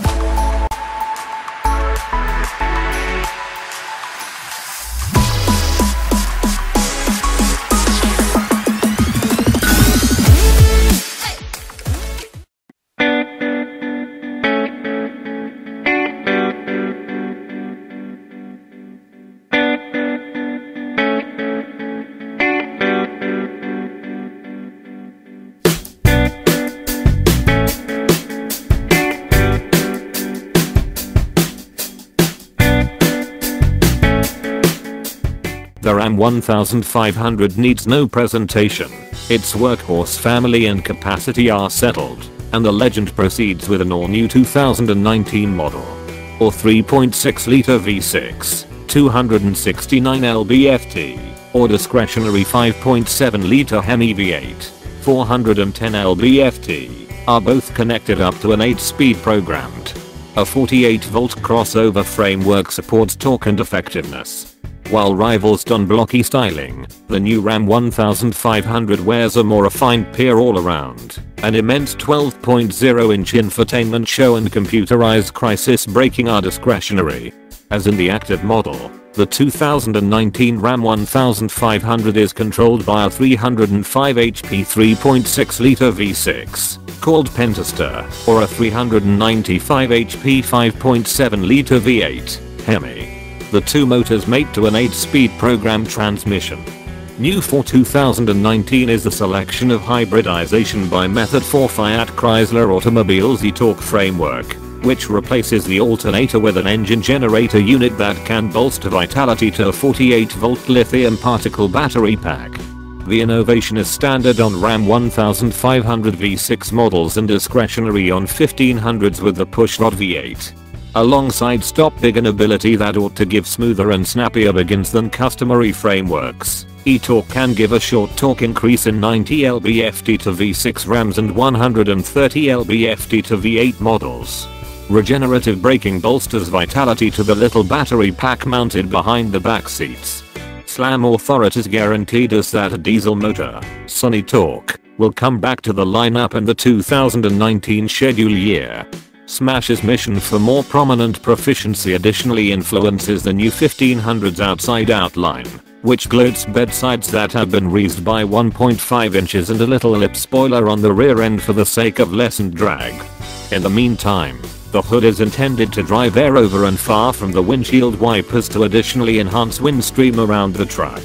Bye. The Ram 1500 needs no presentation. Its workhorse family and capacity are settled, and the legend proceeds with an all-new 2019 model. Or 3.6 litre V6, 269 lb-ft, or discretionary 5.7 litre Hemi V8, 410 lb-ft, are both connected up to an 8-speed programmed. A 48 volt crossover framework supports torque and effectiveness. While rivals don blocky styling, the new Ram 1500 wears a more refined peer all around. An immense 12.0 inch infotainment show and computerized crisis braking are discretionary. As in the active model, the 2019 Ram 1500 is controlled by a 305 HP 3.6 litre V6 called Pentastar or a 395 HP 5.7 litre V8 Hemi. The two motors mate to an 8-speed program transmission. New for 2019 is the selection of hybridization by Method for Fiat Chrysler Automobiles e-torque framework, which replaces the alternator with an engine generator unit that can bolster vitality to a 48 volt lithium particle battery pack. The innovation is standard on Ram 1500 V6 models and discretionary on 1500s with the pushrod V8 alongside stop begin ability that ought to give smoother and snappier begins than customary frameworks. eTorque can give a short torque increase in 90 lb-ft to V6 Rams and 130 lb-ft to V8 models. Regenerative braking bolsters vitality to the little battery pack mounted behind the back seats. Slam authorities guaranteed us that a diesel motor, sans eTorque, will come back to the lineup in the 2019 schedule year. Smash's mission for more prominent proficiency additionally influences the new 1500's outside outline, which gloats bedsides that have been raised by 1.5 inches and a little lip spoiler on the rear end for the sake of lessened drag. In the meantime, the hood is intended to drive air over and far from the windshield wipers to additionally enhance windstream around the truck.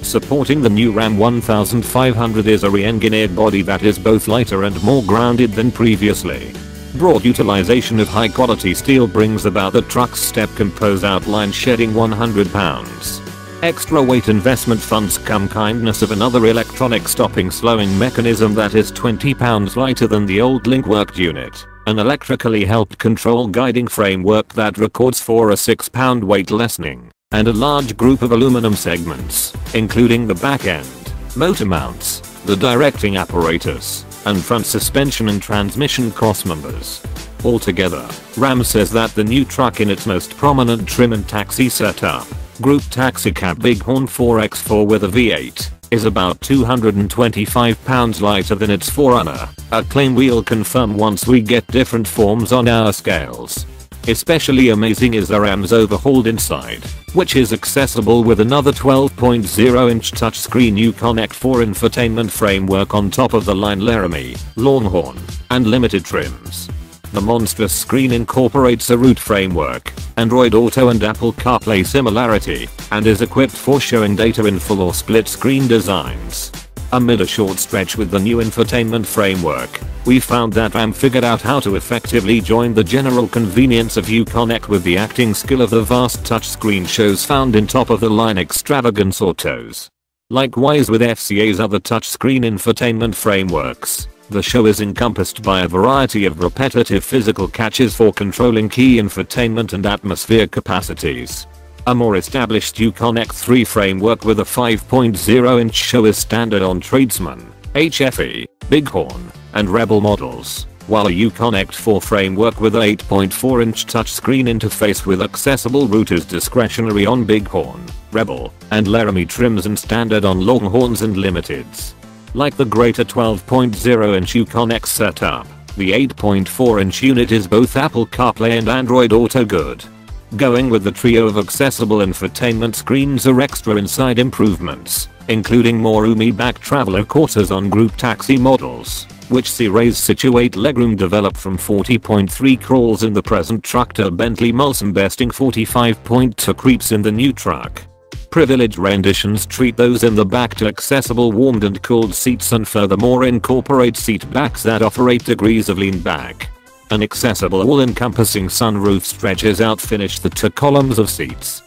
Supporting the new Ram 1500 is a re-engineered body that is both lighter and more grounded than previously. Broad utilization of high quality steel brings about the truck's step compose outline shedding 100 pounds. Extra weight investment funds come kindness of another electronic stopping slowing mechanism that is 20 pounds lighter than the old link worked unit. An electrically helped control guiding framework that records for a 6 pound weight lessening. And a large group of aluminum segments, including the back end, motor mounts, the directing apparatus, and front suspension and transmission crossmembers. Altogether, Ram says that the new truck in its most prominent trim and taxi setup, Group Taxi Cab Bighorn 4X4 with a V8, is about 225 pounds lighter than its forerunner, a claim we'll confirm once we get different forms on our scales. Especially amazing is the Ram's overhauled inside, which is accessible with another 12.0 inch touchscreen Uconnect 4 infotainment framework on top of the line Laramie, Longhorn, and limited trims. The monstrous screen incorporates a root framework, Android Auto and Apple CarPlay similarity, and is equipped for showing data in full or split screen designs. Amid a short stretch with the new infotainment framework, we found that Ram figured out how to effectively join the general convenience of Uconnect with the acting skill of the vast touchscreen shows found in top of the line extravagance autos. Likewise with FCA's other touchscreen infotainment frameworks, the show is encompassed by a variety of repetitive physical catches for controlling key infotainment and atmosphere capacities. A more established Uconnect 3 framework with a 5.0 inch show is standard on Tradesman, HFE, Bighorn, and Rebel models, while a Uconnect 4 framework with a 8.4 inch touchscreen interface with accessible route is discretionary on Bighorn, Rebel, and Laramie trims and standard on Longhorns and Limiteds. Like the greater 12.0 inch Uconnect setup, The 8.4 inch unit is both Apple CarPlay and Android Auto good. Going with the trio of accessible infotainment screens are extra inside improvements, including more roomy back traveler quarters on group taxi models, which see raised situate legroom develop from 40.3 crawls in the present truck to Bentley Mulsanne besting 45.2 creeps in the new truck. Privilege renditions treat those in the back to accessible warmed and cooled seats and furthermore incorporate seat backs that offer 8 degrees of lean back. An accessible all-encompassing sunroof stretches out finish the two columns of seats.